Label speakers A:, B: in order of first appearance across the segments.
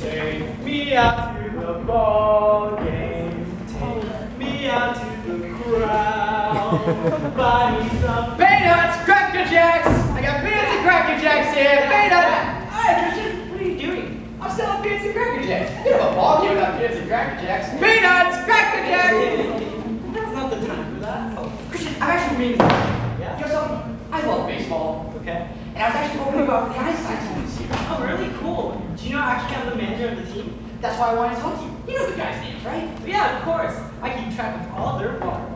A: Take me out to the ball game. Take me out to the crowd. Buy some
B: peanuts, cracker jacks. I got peanuts and cracker jacks here. Peanuts.
A: Hi, Christian. What are you doing?
B: I'm selling peanuts and cracker jacks. You have a ball game about peanuts and cracker jacks. Peanuts, cracker jacks.
A: That's not the time for that.
B: Oh, Christian, I actually mean.
A: Yeah.
B: You know something? I love baseball.
A: Okay.
B: And I was actually hoping about the ice side this year.
A: Oh, really? Cool. Do you know I actually I'm the manager of the team?
B: That's why I wanted to talk to you. You know the guys' names, right?
A: Yeah, of course. I keep track of all their water.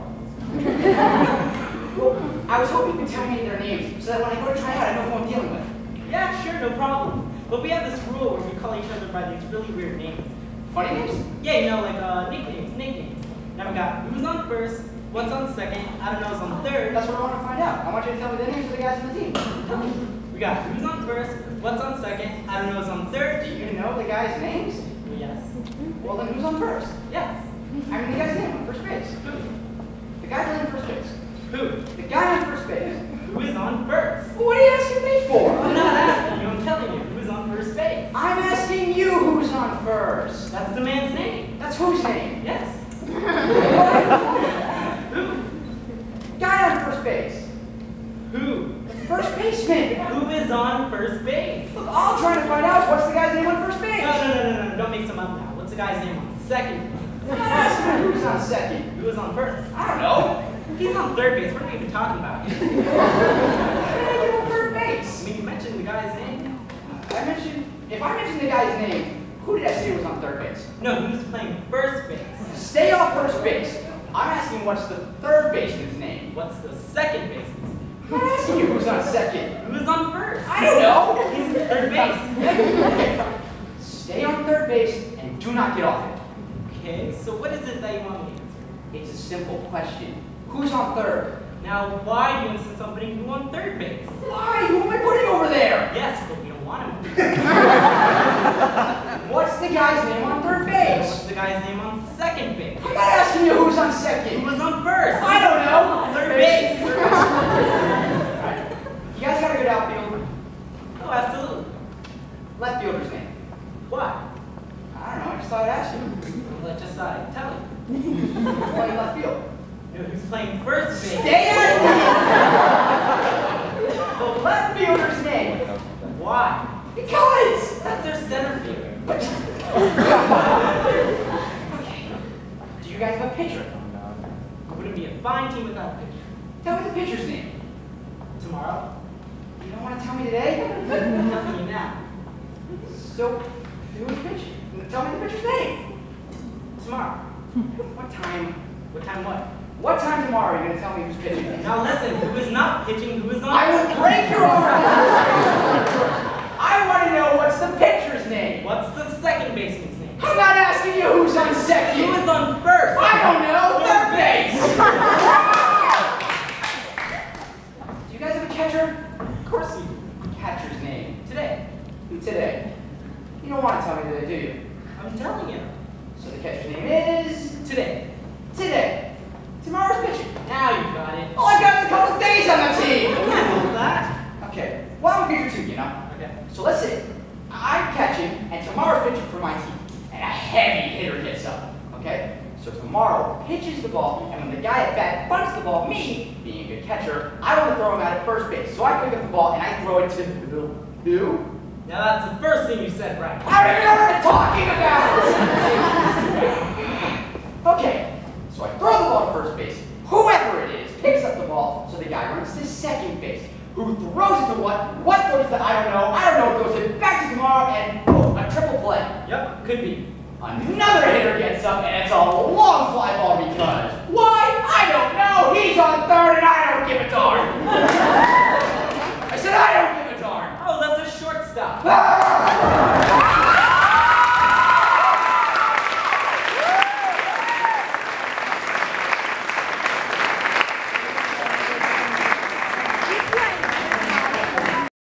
B: Well, I was hoping you could tell me their names so that when I go to try out, I know who I'm dealing with.
A: Yeah, sure, no problem. But we have this rule where we call each other by these really weird names.
B: Funny names?
A: Yeah, you know, like uh, nicknames, nicknames. Now we got who's on first, what's on second, I don't know who's on third.
B: That's what I want to find out. I want you to tell me the names of the guys on the team.
A: Got who's on first, what's on second, I don't know who's on third.
B: Do you know the guys' names?
A: Yes.
B: Well, then who's on first?
A: Yes.
B: I mean, the guy's name on first base.
A: Who?
B: The guy playing first base.
A: Who?
B: The guy on first base.
A: Who is on first?
B: Well, what are you asking me for?
A: I'm not asking you, I'm telling you who's on first base.
B: I'm asking you who's on first.
A: That's the man's name.
B: That's whose name?
A: Yes. Who?
B: Guy on first base.
A: Who? Who is on first base?
B: Look, I'm trying to find out what's the guy's name on first base.
A: no, no, no, no, no. don't mix them up now. What's the guy's name on second?
B: Who's on second.
A: Who is on first?
B: I don't know.
A: He's on third base. What are we even talking about?
B: Who's on third
A: I
B: base?
A: mean, you mentioned the guy's name.
B: I mentioned, if I mentioned the guy's name, who did I say was on third base?
A: No, who's playing first base?
B: Stay off first base. I'm asking what's the third baseman's name.
A: What's the second baseman's name?
B: I'm not asking you who's on second.
A: Who's on first?
B: I don't know.
A: He's third base.
B: Stay on third base and do not get off it.
A: Okay, so what is it that you want me to answer?
B: It's a simple question. Who's on third?
A: Now, why do you insist on putting who on third base?
B: Why? Who am I putting over there?
A: Yes, but we don't want him.
B: What's the guy's name on third base?
A: What's the guy's name on second base?
B: I'm not asking you who's on second.
A: Who was on first?
B: I don't know.
A: Third base.
B: You guys got a good outfield.
A: Oh, absolutely.
B: Left fielder's name.
A: Why?
B: I don't know. I just thought I'd ask you.
A: Well, I just thought I'd tell you.
B: Playing left field.
A: Who's playing first base?
B: Stay on the left fielder's name.
A: Why?
B: Because.
A: That's their center fielder.
B: Okay. Do you guys have a pitcher?
A: It wouldn't be a fine team without a pitcher.
B: Tell me the pitcher's name.
A: Tomorrow?
B: You don't want to tell me today?
A: I'm telling you now.
B: So, who's pitching? Tell me the pitcher's name.
A: Tomorrow. Hmm.
B: What time?
A: What time what?
B: What time tomorrow are you going to tell me who's pitching?
A: Now listen, who is not pitching, who is on?
B: I will break your arm. I want to know what's the pitcher's name.
A: What's the second baseman's name?
B: I'm not asking you who's on
A: Who
B: second.
A: is on first?
B: I don't know. Third base. Do you guys have a catcher?
A: Of course you do.
B: Catcher's name.
A: Today.
B: Today. You don't want to tell me today, do you?
A: I'm telling you.
B: So the catcher's name is
A: Today.
B: today. Tomorrow's pitching.
A: Now you've got it.
B: Oh, All I've got is a couple of days on the team.
A: I can't hold that.
B: Okay. Well, I'm pitcher too, you know.
A: Okay.
B: So let's say I'm catching and tomorrow's pitching for my team, and a heavy hitter gets up. Okay. So tomorrow pitches the ball, and when the guy at bat bunts the ball, me being a good catcher, I want to throw him out at first base. So I pick up the ball and I throw it to the who?
A: Now that's the first thing you said right.
B: I don't even know what I'm talking about! okay, so I throw the ball to first base. Whoever it is picks up the ball, so the guy runs to second base. Who throws it to what? What goes to I don't know, I don't know, what goes it back to tomorrow, and boom, a triple play.
A: Yep, could be.
B: Another hitter gets up, and it's a long fly ball because why? I don't know. He's on third, and I